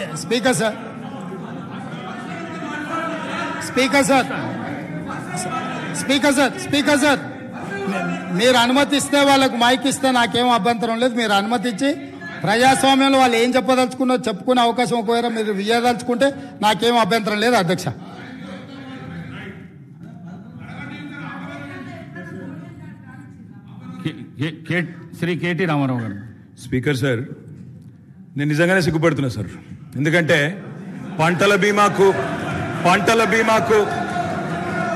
స్పీ- speaker sir. Speaker sir. Speaker sir speaker sir. మీరు అనుమతిస్తే వాళ్ళకు మైక్ ఇస్తే నాకేం అభ్యంతరం లేదు. మీరు అనుమతించి ప్రజాస్వామ్యంలో వాళ్ళు ఏం చెప్పదలుచుకున్నో చెప్పుకునే అవకాశం ఒకవేళ మీరు ఇవ్వదలుచుకుంటే నాకేం అభ్యంతరం లేదు అధ్యక్ష. శ్రీ కేటీ రామారావు గారు. స్పీకర్ సార్ నేను నిజంగానే సిగ్గుపడుతున్నా సార్. ఎందుకంటే పంటల బీమాకు పంటల బీమాకు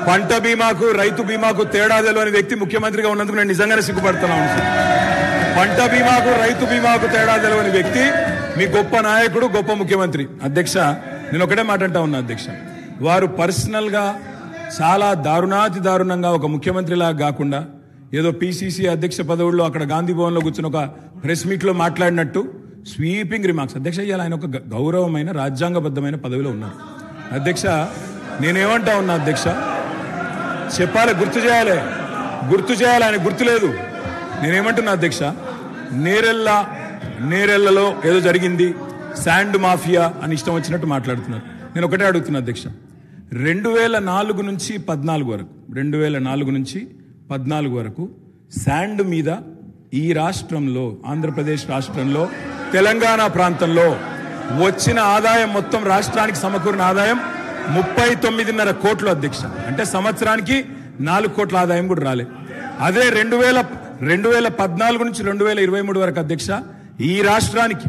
పంట బీమాకు రైతు బీమాకు తేడా తెలియని వ్యక్తి ముఖ్యమంత్రిగా ఉన్నందుకు నేను నిజంగానే సిగ్గుపడుతున్నాను సార్ పంట బీమాకు రైతు బీమాకు తేడా తెలియని వ్యక్తి మీ గొప్ప నాయకుడు గొప్ప ముఖ్యమంత్రి. అధ్యక్ష నేను ఒకటే మాట అంటా ఉన్నా అధ్యక్ష. వారు పర్సనల్గా చాలా దారుణాతి దారుణంగా ఒక ముఖ్యమంత్రిలా కాకుండా ఏదో పిసిసి అధ్యక్ష పదవుల్లో అక్కడ గాంధీ భవన్లో కూర్చుని ఒక ప్రెస్ మీట్లో మాట్లాడినట్టు స్వీపింగ్ రిమార్క్స్. అధ్యక్ష ఇవాళ ఆయన ఒక గౌరవమైన రాజ్యాంగబద్ధమైన పదవిలో ఉన్నారు. అధ్యక్ష నేనేమంటా ఉన్నా అధ్యక్ష? చెప్పాలి గుర్తు చేయాలి. గుర్తు చేయాలి ఆయన గుర్తు లేదు. నేనేమంటున్నా అధ్యక్ష? నేరెల్లా నేరెళ్ళలో ఏదో జరిగింది. శాండ్ మాఫియా అని ఇష్టం వచ్చినట్టు మాట్లాడుతున్నారు. నేను ఒకటే అడుగుతున్నా అధ్యక్ష. రెండు వేల నాలుగు నుంచి పద్నాలుగు వరకు రెండు వేల నాలుగు నుంచి పద్నాలుగు వరకు శాండ్ మీద ఈ రాష్ట్రంలో ఆంధ్రప్రదేశ్ రాష్ట్రంలో తెలంగాణ ప్రాంతంలో వచ్చిన ఆదాయం మొత్తం రాష్ట్రానికి సమకూరిన ఆదాయం ముప్పై తొమ్మిదిన్నర కోట్లు అధ్యక్ష. అంటే సంవత్సరానికి నాలుగు కోట్ల ఆదాయం కూడా రాలే. అదే రెండు వేల రెండు వేల పద్నాలుగు నుంచి రెండు వేల ఇరవై మూడు వరకు అధ్యక్ష ఈ రాష్ట్రానికి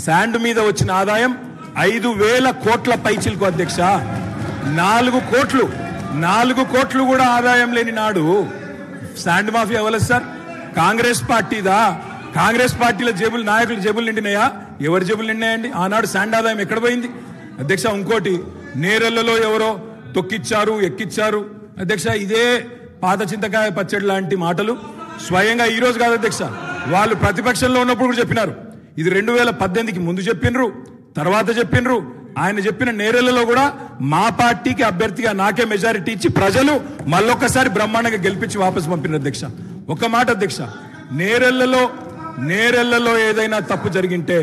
శాండ్ మీద వచ్చిన ఆదాయం ఐదు వేల కోట్ల పైచిలకు అధ్యక్ష. నాలుగు కోట్లు నాలుగు కోట్లు కూడా ఆదాయం లేని నాడు శాండ్ మాఫియా అవ్వలేదు సార్. కాంగ్రెస్ పార్టీదా? కాంగ్రెస్ పార్టీల జేబులు నాయకుల జేబులు నిండినాయా? ఎవరి జేబులు నిండినాయండి? ఆనాడు శాండ్ ఆదాయం ఎక్కడ పోయింది? అధ్యక్ష ఇంకోటి నేరెళ్ళలో ఎవరో తొక్కిచ్చారు ఎక్కిచ్చారు. అధ్యక్ష ఇదే పాత చింతకాయ పచ్చడి లాంటి మాటలు. స్వయంగా ఈ రోజు కాదు అధ్యక్ష వాళ్ళు ప్రతిపక్షంలో ఉన్నప్పుడు కూడా చెప్పినారు. ఇది రెండు వేల పద్దెనిమిదికి ముందు చెప్పినరు తర్వాత చెప్పినరు. ఆయన చెప్పిన నేరెళ్ళలో కూడా మా పార్టీకి అభ్యర్థిగా నాకే మెజారిటీ ఇచ్చి ప్రజలు మళ్ళొక్కసారి బ్రహ్మాండంగా గెలిపించి వాపసు పంపిన అధ్యక్ష. ఒక మాట అధ్యక్ష నేరెళ్ళలో నేరెళ్ళలో ఏదైనా తప్పు జరిగింటే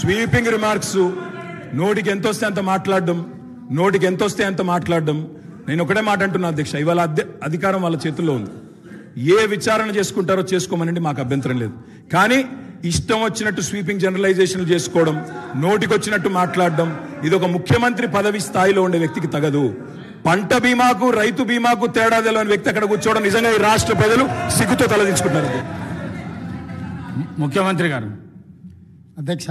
స్వీపింగ్ రిమార్క్స్ నోటికి ఎంత వస్తే అంత మాట్లాడడం. నోటికి ఎంత వస్తే అంత మాట్లాడడం. నేను ఒకటే మాట అంటున్నా అధ్యక్ష ఇవాళ అధ్య- అధికారం వాళ్ళ చేతుల్లో ఉంది. ఏ విచారణ చేసుకుంటారో చేసుకోమనండి మాకు అభ్యంతరం లేదు. కానీ ఇష్టం వచ్చినట్టు స్వీపింగ్ జనరలైజేషన్ చేసుకోవడం నోటికి వచ్చినట్టు మాట్లాడడం ఇది ఒక ముఖ్యమంత్రి పదవి స్థాయిలో ఉండే వ్యక్తికి తగదు. పంట బీమాకు రైతు బీమాకు తేడా తెలియని వ్యక్తి అక్కడ కూర్చోవడం నిజంగా ఈ రాష్ట్ర ప్రజలు సిగ్గుతో తలదించుకుంటున్నారు ముఖ్యమంత్రి గారు. అధ్యక్ష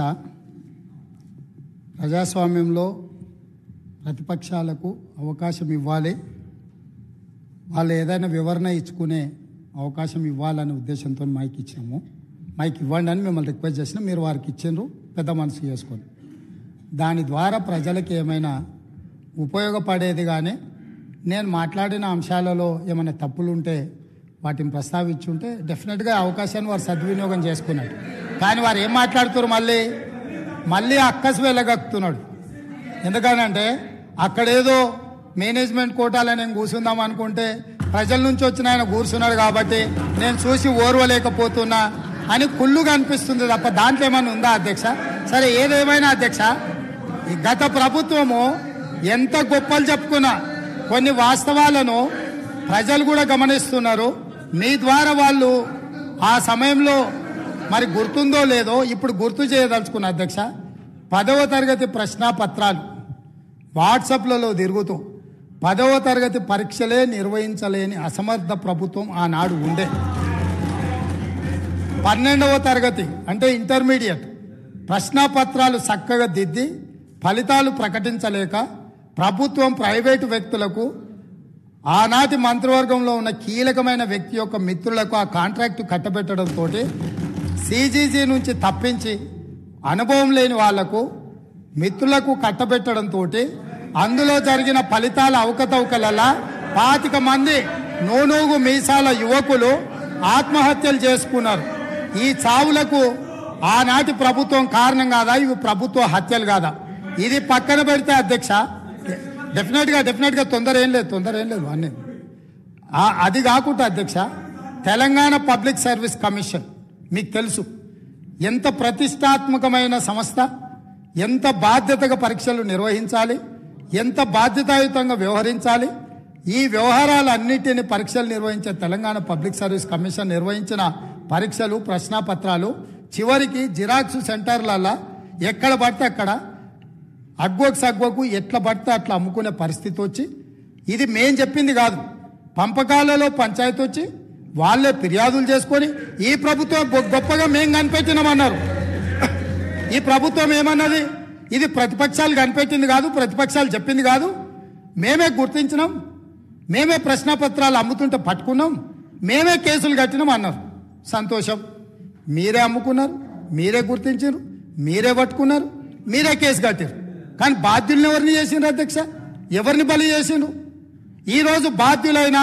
ప్రజాస్వామ్యంలో ప్రతిపక్షాలకు అవకాశం ఇవ్వాలి. వాళ్ళు ఏదైనా వివరణ ఇచ్చుకునే అవకాశం ఇవ్వాలనే ఉద్దేశంతో మైక్ ఇచ్చాము. మైక్ ఇవ్వండి అని మిమ్మల్ని రిక్వెస్ట్ చేసినా మీరు వారికి ఇచ్చిండ్రు. పెద్ద మనసు చేసుకొని దాని ద్వారా ప్రజలకు ఏమైనా ఉపయోగపడేది కానీ నేను మాట్లాడిన అంశాలలో ఏమైనా తప్పులు ఉంటే వాటిని ప్రస్తావించుంటే డెఫినెట్గా అవకాశాన్ని వారు సద్వినియోగం చేసుకున్నాడు కానీ వారు ఏం మాట్లాడుతున్నారు మళ్ళీ? మళ్ళీ అక్కసు వెళ్ళగక్కుతున్నాడు. ఎందుకనంటే అక్కడేదో మేనేజ్మెంట్ కోటాలో నేను కూర్చుందాం అనుకుంటే ప్రజల నుంచి వచ్చిన ఆయన కూర్చున్నాడు కాబట్టి నేను చూసి ఓర్వలేకపోతున్నా అని కుళ్ళుగా అనిపిస్తుంది తప్ప దాంట్లో ఏమైనా ఉందా అధ్యక్ష? సరే ఏదేమైనా అధ్యక్ష గత ప్రభుత్వము ఎంత గొప్పలు చెప్పుకున్నా కొన్ని వాస్తవాలను ప్రజలు కూడా గమనిస్తున్నారు. మీ ద్వారా వాళ్ళు ఆ సమయంలో మరి గుర్తుందో లేదో ఇప్పుడు గుర్తు చేయదలుచుకున్న అధ్యక్ష. పదవ తరగతి ప్రశ్నాపత్రాలు వాట్సాప్లలో తిరుగుతూ పదవ తరగతి పరీక్షలే నిర్వహించలేని అసమర్థ ప్రభుత్వం ఆనాడు ఉండే. పన్నెండవ తరగతి అంటే ఇంటర్మీడియట్. ప్రశ్నపత్రాలు చక్కగా దిద్ది ఫలితాలు ప్రకటించలేక ప్రభుత్వం ప్రైవేటు వ్యక్తులకు ఆనాటి మంత్రివర్గంలో ఉన్న కీలకమైన వ్యక్తి యొక్క మిత్రులకు ఆ కాంట్రాక్టు కట్టబెట్టడంతో సీజీజీ నుంచి తప్పించి అనుభవం లేని వాళ్ళకు మిత్రులకు కట్టబెట్టడంతో అందులో జరిగిన ఫలితాల అవకతవకలలా పాతిక మంది నూనూగు మీసాల యువకులు ఆత్మహత్యలు చేసుకున్నారు. ఈ చావులకు ఆనాటి ప్రభుత్వం కారణం కాదా? ఇవి ప్రభుత్వ హత్యలు కాదా? ఇది పక్కన పెడితే అధ్యక్ష డెఫినెట్గా డెఫినెట్గా తొందర ఏం లేదు తొందర ఏం లేదు అన్నీ. అది కాకుండా అధ్యక్ష తెలంగాణ పబ్లిక్ సర్వీస్ కమిషన్ మీకు తెలుసు. ఎంత ప్రతిష్టాత్మకమైన సంస్థ ఎంత బాధ్యతగా పరీక్షలు నిర్వహించాలి ఎంత బాధ్యతాయుతంగా వ్యవహరించాలి? ఈ వ్యవహారాలన్నిటిని పరీక్షలు నిర్వహించే తెలంగాణ పబ్లిక్ సర్వీస్ కమిషన్ నిర్వహించిన పరీక్షలు ప్రశ్నపత్రాలు చివరికి జిరాక్స్ సెంటర్లలో ఎక్కడ పడితే అక్కడ అగ్గోకు సగ్గోకు ఎట్లా పడితే అట్లా అమ్ముకునే పరిస్థితి వచ్చి ఇది మేం చెప్పింది కాదు. పంపకాలలో పంచాయతీ వచ్చి వాళ్ళే ఫిర్యాదులు చేసుకొని ఈ ప్రభుత్వం గొప్పగా మేం కనిపెట్టినామన్నారు. ఈ ప్రభుత్వం ఏమన్నది? ఇది ప్రతిపక్షాలు కనిపెట్టింది కాదు ప్రతిపక్షాలు చెప్పింది కాదు. మేమే గుర్తించినాం మేమే ప్రశ్నపత్రాలు అమ్ముతుంటే పట్టుకున్నాం మేమే కేసులు కట్టినాం అన్నారు. సంతోషం. మీరే అమ్ముకున్నారు మీరే గుర్తించారు మీరే పట్టుకున్నారు మీరే కేసు కట్టారు. కానీ బాధ్యుల్ని ఎవరిని చేసిండ్రు అధ్యక్ష? ఎవరిని బలి చేసిండ్రు? ఈరోజు బాధ్యులైన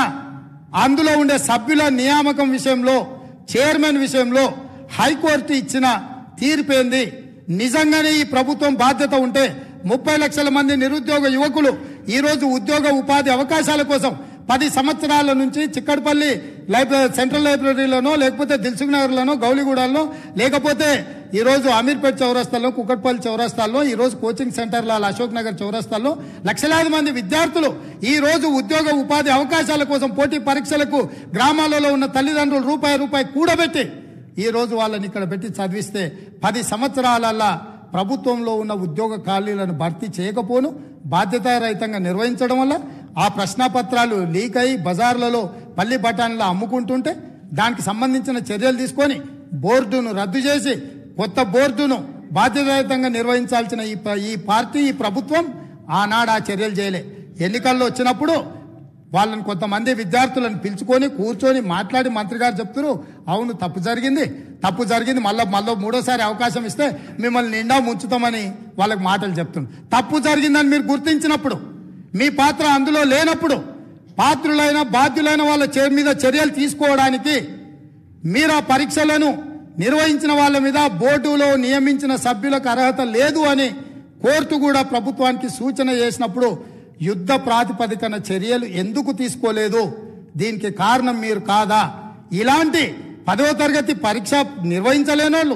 అందులో ఉండే సభ్యుల నియామకం విషయంలో చైర్మన్ విషయంలో హైకోర్టు ఇచ్చిన తీర్పేంది నిజంగానే ఈ ప్రభుత్వం బాధ్యత ఉంటే ముప్పై లక్షల మంది నిరుద్యోగ యువకులు ఈరోజు ఉద్యోగ ఉపాధి అవకాశాల కోసం పది సంవత్సరాల నుంచి చిక్కడపల్లి లైబ్రరీ సెంట్రల్ లైబ్రరీలోనో లేకపోతే దిల్సుఖ్ నగర్లోనో గౌలిగూడలో లేకపోతే ఈరోజు అమీర్పేట్ చౌరస్తాల్లో కుక్కట్పల్లి చౌరస్తాల్లో ఈరోజు కోచింగ్ సెంటర్ల అశోక్ నగర్ చౌరస్తాల్లో లక్షలాది మంది విద్యార్థులు ఈ రోజు ఉద్యోగ ఉపాధి అవకాశాల కోసం పోటీ పరీక్షలకు గ్రామాలలో ఉన్న తల్లిదండ్రులు రూపాయి రూపాయి కూడబెట్టి ఈ రోజు వాళ్ళని ఇక్కడ పెట్టి చదివిస్తే పది సంవత్సరాలల్లా ప్రభుత్వంలో ఉన్న ఉద్యోగ ఖాళీలను భర్తీ చేయకపోను బాధ్యతారహితంగా నిర్వహించడం వల్ల ఆ ప్రశ్నపత్రాలు లీక్ అయి బజార్లలో పల్లి బఠాన్లా అమ్ముకుంటుంటే దానికి సంబంధించిన చర్యలు తీసుకొని బోర్డును రద్దు చేసి కొత్త బోర్డును బాధ్యతాయుతంగా నిర్వహించాల్సిన ఈ ఈ పార్టీ ఈ ప్రభుత్వం ఆనాడు ఆ చర్యలు చేయలే. ఎన్నికల్లో వచ్చినప్పుడు వాళ్ళని కొంతమంది విద్యార్థులను పిలుచుకొని కూర్చొని మాట్లాడి మంత్రి గారు చెప్తారు అవును తప్పు జరిగింది. తప్పు జరిగింది మళ్ళీ మళ్ళీ మూడోసారి అవకాశం ఇస్తే మిమ్మల్ని నిండా ముంచుతామని వాళ్ళకి మాటలు చెప్తున్నారు. తప్పు జరిగిందని మీరు గుర్తించినప్పుడు మీ పాత్ర అందులో లేనప్పుడు పాత్రులైన బాధ్యులైన వాళ్ళ చే మీద చర్యలు తీసుకోవడానికి మీరు ఆ పరీక్షలను నిర్వహించిన వాళ్ళ మీద బోర్డులో నియమించిన సభ్యులకు అర్హత లేదు అని కోర్టు కూడా ప్రభుత్వానికి సూచన చేసినప్పుడు యుద్ధ ప్రాతిపదికన చర్యలు ఎందుకు తీసుకోలేదు? దీనికి కారణం మీరు కాదా? ఇలాంటి పదవ తరగతి పరీక్ష నిర్వహించలేనోళ్ళు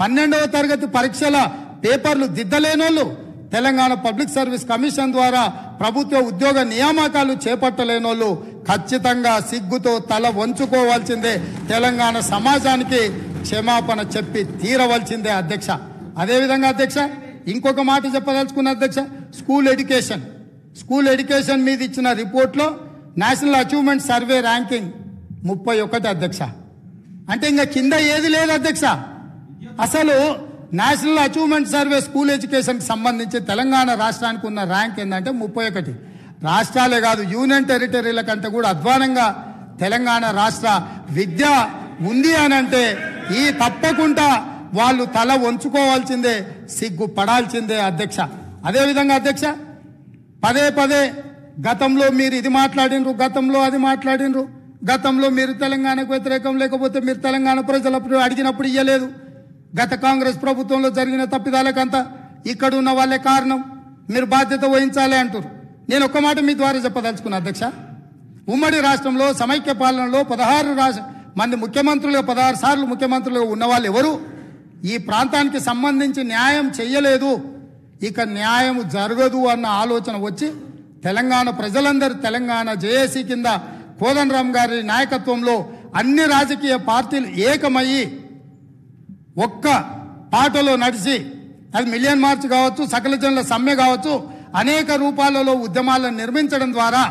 పన్నెండవ తరగతి పరీక్షల పేపర్లు దిద్దలేనోళ్ళు తెలంగాణ పబ్లిక్ సర్వీస్ కమిషన్ ద్వారా ప్రభుత్వ ఉద్యోగ నియామకాలు చేపట్టలేనోళ్ళు ఖచ్చితంగా సిగ్గుతో తల వంచుకోవాల్సిందే తెలంగాణ సమాజానికి క్షమాపణ చెప్పి తీరవలసిందే అధ్యక్ష. అదేవిధంగా అధ్యక్ష ఇంకొక మాట చెప్పదలుచుకున్న అధ్యక్ష స్కూల్ ఎడ్యుకేషన్. స్కూల్ ఎడ్యుకేషన్ మీద ఇచ్చిన రిపోర్ట్లో నేషనల్ అచీవ్మెంట్ సర్వే ర్యాంకింగ్ ముప్పై ఒకటి అధ్యక్ష. అంటే ఇంకా కింద ఏది లేదు అధ్యక్ష. అసలు నేషనల్ అచీవ్మెంట్ సర్వే స్కూల్ ఎడ్యుకేషన్కి సంబంధించి తెలంగాణ రాష్ట్రానికి ఉన్న ర్యాంక్ ఏంటంటే ముప్పై ఒకటి. రాష్ట్రాలే కాదు యూనియన్ టెరిటరీల కంటే కూడా అధ్వానంగా తెలంగాణ రాష్ట్ర విద్య ఉంది అని అంటే ఈ తప్పకుండా వాళ్ళు తల వంచుకోవాల్సిందే సిగ్గు పడాల్సిందే అధ్యక్ష. అదేవిధంగా అధ్యక్ష పదే పదే గతంలో మీరు ఇది మాట్లాడినరు గతంలో అది మాట్లాడినరు గతంలో మీరు తెలంగాణకు వ్యతిరేకం లేకపోతే మీరు తెలంగాణ ప్రజలప్పుడు అడిగినప్పుడు ఇయ్యలేదు. గత కాంగ్రెస్ ప్రభుత్వంలో జరిగిన తప్పిదాలకంతా ఇక్కడ ఉన్న వాళ్ళే కారణం. మీరు బాధ్యత వహించాలి అంటారు నేను ఒక్క మాట మీ ద్వారా చెప్పదలుచుకున్నా అధ్యక్ష. ఉమ్మడి రాష్ట్రంలో సమైక్య పాలనలో పదహారు రాష్ట్ర మంది ముఖ్యమంత్రులుగా పదహారు సార్లు ముఖ్యమంత్రులుగా ఉన్న వాళ్ళు ఎవరు ఈ ప్రాంతానికి సంబంధించి న్యాయం చెయ్యలేదు. ఇక న్యాయం జరగదు అన్న ఆలోచన వచ్చి తెలంగాణ ప్రజలందరూ తెలంగాణ జేఏసీ కింద కోదండరామ్ గారి నాయకత్వంలో అన్ని రాజకీయ పార్టీలు ఏకమయ్యి ఒక్క పాటలో నడిచి అది మిలియన్ మార్చ్ కావచ్చు సకల జనుల సమ్మె కావచ్చు అనేక రూపాలలో ఉద్యమాలను నిర్మించడం ద్వారా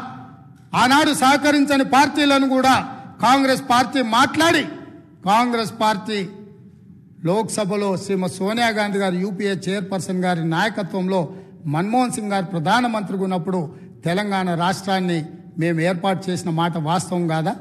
ఆనాడు సహకరించని పార్టీలను కూడా కాంగ్రెస్ పార్టీ మాట్లాడి కాంగ్రెస్ పార్టీ లోక్సభలో శ్రీమతి సోనియా గాంధీ గారు యూపీఏ చైర్పర్సన్ గారి నాయకత్వంలో మన్మోహన్ సింగ్ గారు ప్రధానమంత్రిగా ఉన్నప్పుడు తెలంగాణ రాష్ట్రాన్ని మేము ఏర్పాటు చేసిన మాట వాస్తవం కాదా?